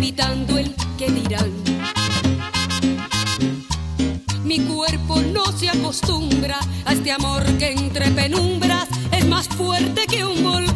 evitando el que dirán. Mi cuerpo no se acostumbra a este amor que entre penumbras es más fuerte que un volcán.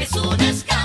Jesús descansa.